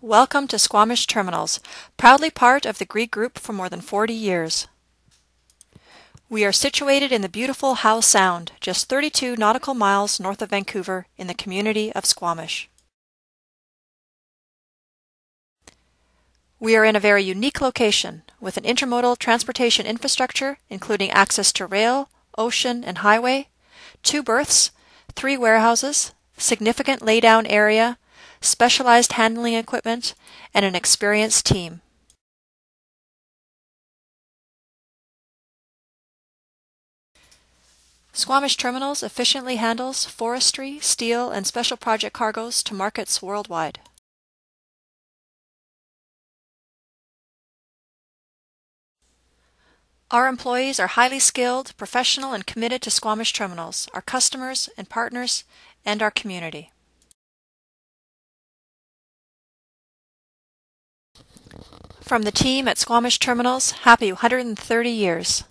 Welcome to Squamish Terminals, proudly part of the Grieg Group for more than 40 years. We are situated in the beautiful Howe Sound, just 32 nautical miles north of Vancouver in the community of Squamish. We are in a very unique location with an intermodal transportation infrastructure including access to rail, ocean, and highway, two berths, three warehouses, significant laydown area, specialized handling equipment, and an experienced team. Squamish Terminals efficiently handles forestry, steel, and special project cargoes to markets worldwide. Our employees are highly skilled, professional, and committed to Squamish Terminals, our customers and partners, and our community. From the team at Squamish Terminals, happy 130 years.